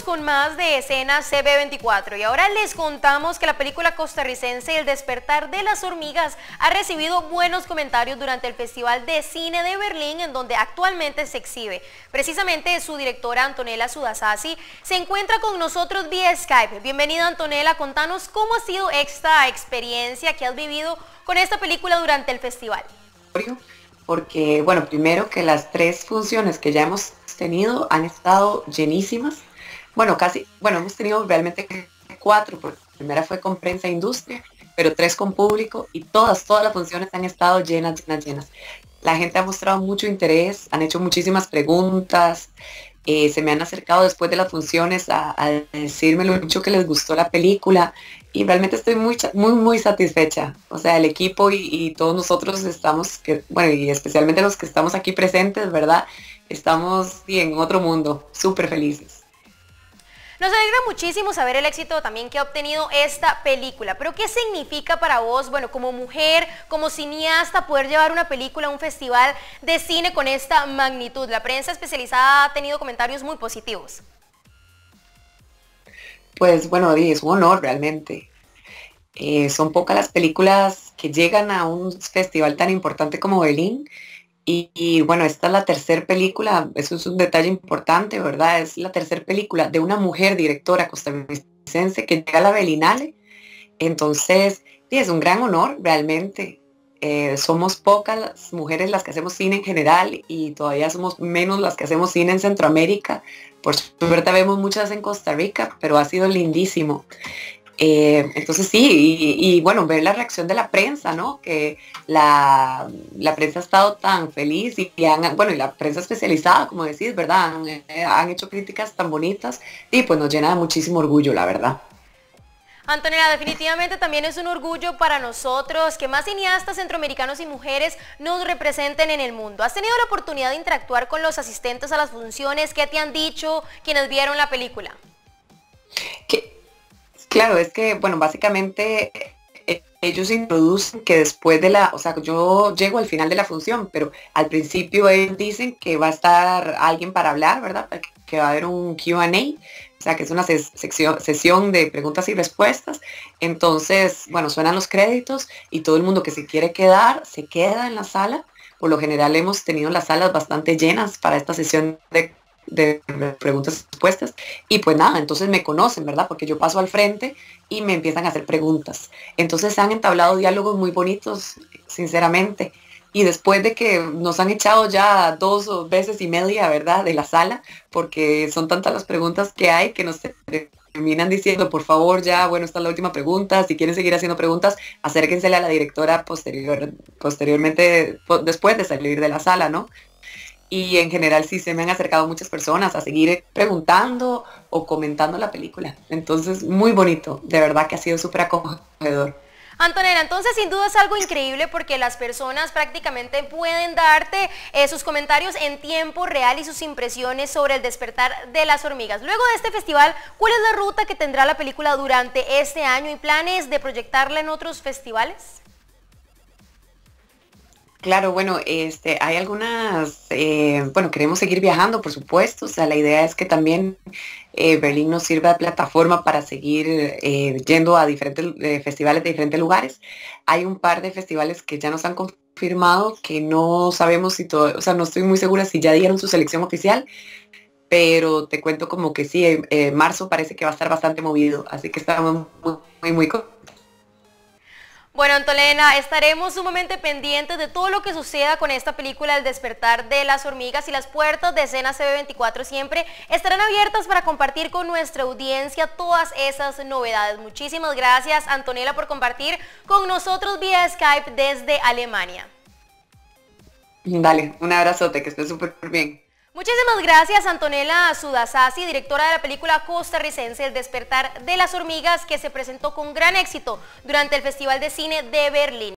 Con más de escenas CB24 y ahora les contamos que la película costarricense El despertar de las hormigas ha recibido buenos comentarios durante el Festival de Cine de Berlín en donde actualmente se exhibe. Precisamente su directora Antonella Sudasasi se encuentra con nosotros vía Skype. Bienvenida Antonella, contanos cómo ha sido esta experiencia que has vivido con esta película durante el festival. Porque, bueno, primero que las tres funciones que ya hemos tenido han estado llenísimas. Bueno, casi, bueno, hemos tenido realmente cuatro, porque la primera fue con prensa e industria, pero tres con público y todas, todas las funciones han estado llenas, llenas, llenas. La gente ha mostrado mucho interés, han hecho muchísimas preguntas, eh, se me han acercado después de las funciones a, decirme lo mucho que les gustó la película y realmente estoy muy, muy, muy satisfecha. O sea, el equipo y, todos nosotros estamos, bueno, y especialmente los que estamos aquí presentes, ¿verdad? Estamos en otro mundo, súper felices. Nos alegra muchísimo saber el éxito también que ha obtenido esta película, pero ¿qué significa para vos, bueno, como mujer, como cineasta, poder llevar una película a un festival de cine con esta magnitud? La prensa especializada ha tenido comentarios muy positivos. Pues bueno, es un honor realmente. Eh, son pocas las películas que llegan a un festival tan importante como Berlín y, bueno, esta es la tercera película, eso es un detalle importante, ¿verdad? Es la tercera película de una mujer directora costarricense que llega a la Belinale. Entonces, sí, es un gran honor realmente. Eh, somos pocas las mujeres las que hacemos cine en general y todavía somos menos las que hacemos cine en Centroamérica. Por suerte vemos muchas en Costa Rica, pero ha sido lindísimo. Eh, entonces sí, y, bueno, ver la reacción de la prensa, ¿no? Que la, prensa ha estado tan feliz y, han, bueno, y la prensa especializada, como decís, ¿verdad? Eh, han, hecho críticas tan bonitas y pues nos llena de muchísimo orgullo, la verdad. Antonella, definitivamente también es un orgullo para nosotros que más cineastas centroamericanos y mujeres nos representen en el mundo. ¿Has tenido la oportunidad de interactuar con los asistentes a las funciones? ¿Qué te han dicho quienes vieron la película? Claro, es que, bueno, básicamente eh, ellos introducen que después de la, o sea, yo llego al final de la función, pero al principio ellos dicen que va a estar alguien para hablar, ¿verdad? Que va a haber un QA, o sea, que es una sesión de preguntas y respuestas. Entonces, bueno, suenan los créditos y todo el mundo que se quiere quedar, se queda en la sala. Por lo general hemos tenido las salas bastante llenas para esta sesión de de preguntas y respuestas. Y pues nada, entonces me conocen, ¿verdad? Porque yo paso al frente y me empiezan a hacer preguntas. Entonces se han entablado diálogos muy bonitos, sinceramente. Y después de que nos han echado ya dos veces y media, ¿verdad? De la sala, porque son tantas las preguntas que hay que nos terminan diciendo, por favor, ya, bueno, esta es la última pregunta, si quieren seguir haciendo preguntas, acérquensele a la directora posterior, posteriormente, después de salir de la sala, ¿no? Y en general sí se me han acercado muchas personas a seguir preguntando o comentando la película. Entonces, muy bonito, de verdad que ha sido súper acogedor. Antonella, entonces sin duda es algo increíble porque las personas prácticamente pueden darte eh, sus comentarios en tiempo real y sus impresiones sobre el despertar de las hormigas. Luego de este festival, ¿cuál es la ruta que tendrá la película durante este año y planes de proyectarla en otros festivales? Claro, bueno, este, hay algunas, eh, bueno, queremos seguir viajando, por supuesto, o sea, la idea es que también eh, Berlín nos sirva de plataforma para seguir eh, yendo a diferentes festivales de diferentes lugares. Hay un par de festivales que ya nos han confirmado que no sabemos si todo, o sea, no estoy muy segura si ya dieron su selección oficial, pero te cuento como que sí, marzo parece que va a estar bastante movido, así que estamos muy, muy, muy bueno, Antolena, estaremos sumamente pendientes de todo lo que suceda con esta película El despertar de las hormigas y las puertas de escena CB24 siempre estarán abiertas para compartir con nuestra audiencia todas esas novedades. Muchísimas gracias, Antonella, por compartir con nosotros vía Skype desde Alemania. Dale, un abrazote, que estés súper bien. Muchísimas gracias Antonella Sudasasi, directora de la película costarricense El despertar de las hormigas que se presentó con gran éxito durante el Festival de Cine de Berlín.